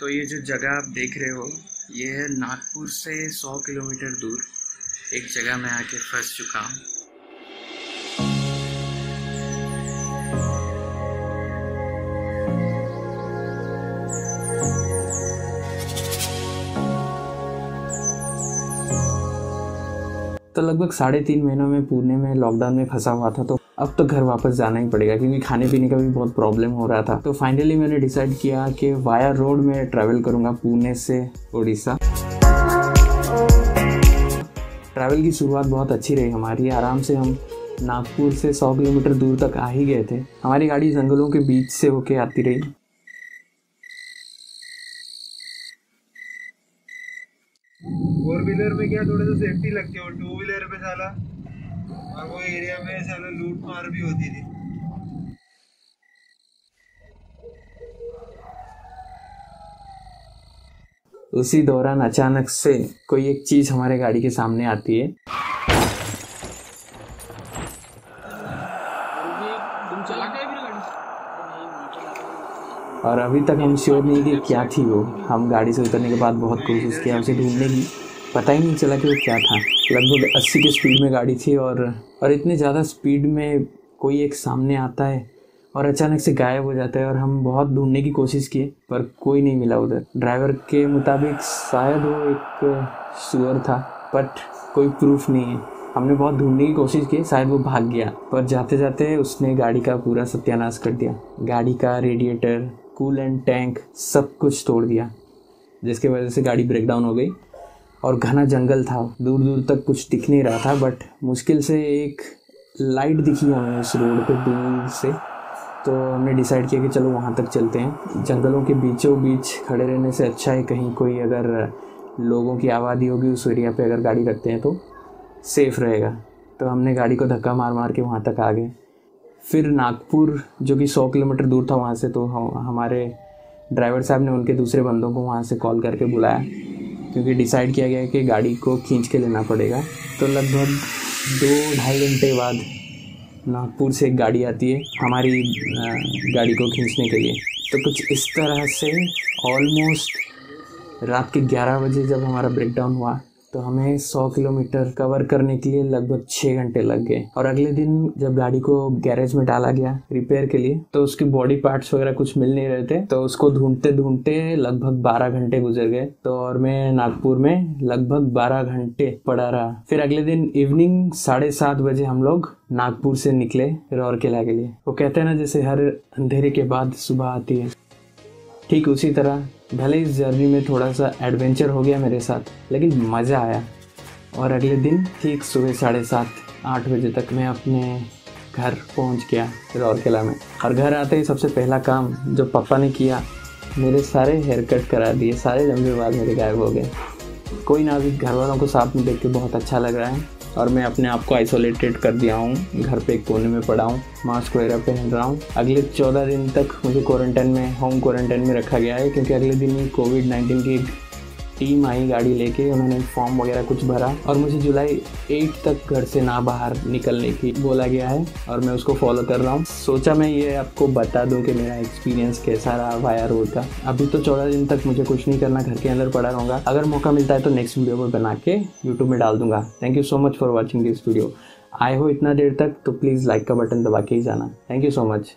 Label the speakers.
Speaker 1: तो ये जो जगह आप देख रहे हो, ये है नागपुर से 100 किलोमीटर दूर। एक जगह में आके फंस चुका हूँ। तो लगभग साढ़े तीन महीनों में पुणे में लॉकडाउन में फंसा हुआ था तो अब तो घर वापस जाना ही पड़ेगा, क्योंकि खाने पीने का भी बहुत प्रॉब्लम हो रहा था। तो फाइनली मैंने डिसाइड किया कि वाया रोड में ट्रैवल करूँगा पुणे से उड़ीसा ट्रैवल की शुरुआत बहुत अच्छी रही हमारी। आराम से हम नागपुर से 100 किलोमीटर दूर तक आ ही गए थे। हमारी गाड़ी जंगलों के बीच से होके आती रही।
Speaker 2: फोर व्हीलर में क्या थोड़ा सा सेफ्टी लगती है टू व्हीलर पे साला? और वो एरिया में साला लूट मार भी होती थी।
Speaker 1: उसी दौरान अचानक से कोई एक चीज़ हमारे गाड़ी के सामने आती है। और अभी तक हम श्योर नहीं कि क्या थी वो। हम गाड़ी से उतरने के बाद बहुत कोशिश किया, उसे ढूँढने की। पता ही नहीं चला कि वो क्या था। लगभग 80 की स्पीड में गाड़ी थी और और इतने ज़्यादा स्पीड में कोई एक सामने आता है और अचानक से गायब हो जाता है और हम बहुत ढूँढने की कोशिश किए, पर कोई नहीं मिला उधर। ड्राइवर के मुताबिक शायद वो एक सुअर था बट कोई प्रूफ नहीं है। हमने बहुत ढूँढने की कोशिश की, शायद वो भाग गया, पर जाते जाते उसने गाड़ी का पूरा सत्यानाश कर दिया। गाड़ी का रेडिएटर कूल एंड टैंक सब कुछ तोड़ दिया, जिसके वजह से गाड़ी ब्रेकडाउन हो गई। और घना जंगल था। दूर दूर तक कुछ दिख नहीं रहा था बट मुश्किल से एक लाइट दिखी हमें उस रोड पे दूर से। तो हमने डिसाइड किया कि चलो वहाँ तक चलते हैं। जंगलों के बीचों बीच खड़े रहने से अच्छा है कहीं कोई अगर लोगों की आबादी होगी उस एरिया पे अगर गाड़ी रखते हैं तो सेफ़ रहेगा। तो हमने गाड़ी को धक्का मार मार के वहाँ तक आ गए। फिर नागपुर, जो कि सौ किलोमीटर दूर था वहाँ से तो हम, हमारे ड्राइवर साहब ने उनके दूसरे बंदों को वहाँ से कॉल करके बुलाया। क्योंकि डिसाइड किया गया कि गाड़ी को खींच के लेना पड़ेगा। तो लगभग दो ढाई घंटे बाद नागपुर से एक गाड़ी आती है हमारी गाड़ी को खींचने के लिए। तो कुछ इस तरह से ऑलमोस्ट रात के 11 बजे जब हमारा ब्रेकडाउन हुआ तो हमें 100 किलोमीटर कवर करने के लिए लगभग छः घंटे लग गए। और अगले दिन जब गाड़ी को गैरेज में डाला गया रिपेयर के लिए तो उसके बॉडी पार्ट्स वगैरह कुछ मिल नहीं रहे थे तो उसको ढूंढते ढूंढते लगभग 12 घंटे गुजर गए। तो और मैं नागपुर में लगभग 12 घंटे पड़ा रहा। फिर अगले दिन इवनिंग साढ़े सात बजे हम लोग नागपुर से निकले रौरकेला के लिए। वो कहते हैं ना, जैसे हर अंधेरे के बाद सुबह आती है। ठीक उसी तरह भले इस जर्नी में थोड़ा सा एडवेंचर हो गया मेरे साथ, लेकिन मज़ा आया। और अगले दिन ठीक सुबह साढ़े सात, आठ बजे तक मैं अपने घर पहुँच गया रौरकेला में। और घर आते ही सबसे पहला काम जो पापा ने किया, मेरे सारे हेयर कट करा दिए, सारे लंबे बाल मेरे गायब हो गए। कोई ना अभी घर वालों को साथ में देख के बहुत अच्छा लग रहा है। और मैं अपने आप को आइसोलेटेड कर दिया हूँ। घर पे कोने में पड़ा हूँ। मास्क वगैरह पहन रहा हूँ। अगले चौदह दिन तक मुझे क्वारंटाइन में होम क्वारंटाइन में रखा गया है, क्योंकि अगले दिन कोविड नाइन्टीन की टीम आई गाड़ी लेके, उन्होंने फॉर्म वगैरह कुछ भरा और मुझे जुलाई एट तक घर से ना बाहर निकलने की बोला गया है और मैं उसको फॉलो कर रहा हूँ। सोचा मैं ये आपको बता दूँ कि मेरा एक्सपीरियंस कैसा रहा वाया रोड का। अभी तो चौदह दिन तक मुझे कुछ नहीं करना, घर के अंदर पड़ा रहूँगा। अगर मौका मिलता है तो नेक्स्ट वीडियो में बना के यूट्यूब में डाल दूँगा। Thank you so much for watching this video आए हो इतना देर तक तो प्लीज़ लाइक का बटन दबा के ही जाना। Thank you so much